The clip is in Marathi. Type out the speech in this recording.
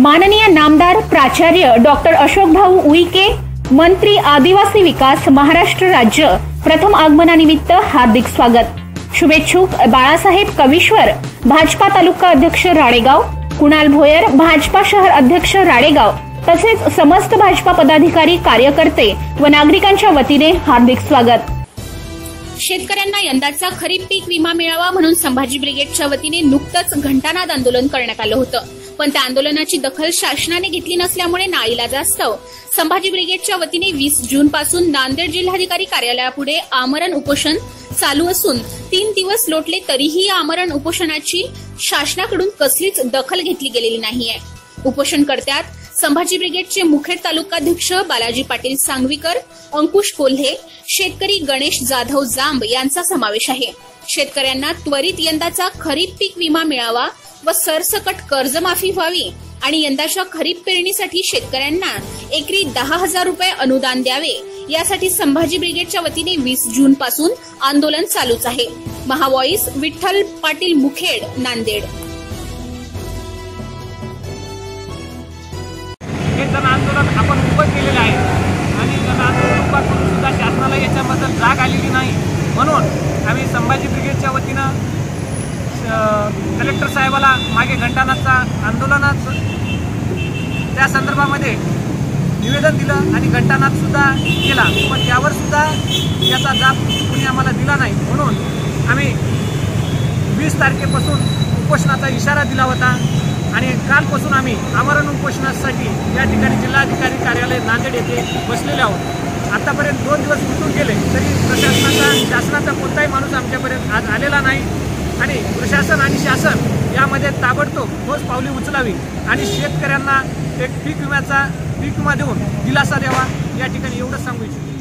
माननीय नामदार प्राचार्य डॉक्टर अशोक भाऊ उईके मंत्री आदिवासी विकास महाराष्ट्र राज्य प्रथम आगमनानिमित्त हार्दिक स्वागत. शुभेच्छुक बाळासाहेब कविश्वर भाजपा तालुका अध्यक्ष राळेगाव कुणाल भोयर भाजपा शहर अध्यक्ष राळेगाव तसेच समस्त भाजपा पदाधिकारी कार्यकर्ते व नागरिकांच्या वतीने हार्दिक स्वागत. शेतकऱ्यांना यंदाचा खरीप पीक विमा मिळावा म्हणून संभाजी ब्रिगेडच्या वतीने नुकतंच घंटानाद आंदोलन करण्यात आलं होतं. पण त्या आंदोलनाची दखल शासनाने घेतली नसल्यामुळे नाईलाजास्तव संभाजी ब्रिगेडच्या वतीने वीस जून पासून नांदेड जिल्हाधिकारी कार्यालयापुढे आमरण उपोषण चालू असून तीन दिवस लोटले तरीही या आमरण उपोषणाची शासनाकडून कसलीच दखल घेतली गेलेली नाहीये. उपोषणकर्त्यात संभाजी ब्रिगेडचे मुखेड तालुकाध्यक्ष बालाजी पाटील सांगवीकर अंकुश कोल्हे शेतकरी गणेश जाधव जांब यांचा समावेश आहे. शेतकऱ्यांना त्वरित यंदाचा खरीप पीक विमा मिळावा व सरसकट कर्जमाफी व्हावी आणि यंदाच्या खरीप पेरणीसाठी शेतकऱ्यांना एकरी दहा हजार रुपये अनुदान द्यावे यासाठी संभाजी ब्रिगेडच्या वतीने वीस जून पासून आंदोलन चालूच आहे. महावॉईस विठ्ठल पाटील मुखेड नांदेड. जनआंदोलन जन आंदोलन आपण उभं केलेलं आहे. आणि जन आंदोलन उभा करून सुद्धा शासनाला याच्याबद्दल जाग आलेली नाही. म्हणून आम्ही संभाजी ब्रिगेडच्या वतीनं श- कलेक्टर साहेबाला मागे घंटानाचा आंदोलनात त्या संदर्भामध्ये निवेदन दिलं आणि घंटानाथसुद्धा केला. पण त्यावरसुद्धा याचा जाब कुणी आम्हाला दिला नाही. म्हणून आम्ही वीस तारखेपासून उपोषणाचा इशारा दिला होता. आणि कालपासून आम्ही आमरण उपोषणासाठी या ठिकाणी जिल्हाधिकारी कार्यालय नांदेड येथे बसलेले आहोत. आतापर्यंत दोन दिवस उठून गेले तरी प्रशासनाचा शासनाचा कोणताही माणूस आमच्यापर्यंत आज आलेला नाही. आणि प्रशासन आणि शासन यामध्ये ताबडतोब ठोस पावली उचलावी आणि शेतकऱ्यांना एक पीक विम्याचा पीक विमा देऊन दिलासा द्यावा या ठिकाणी एवढंच सांगू इच्छितो.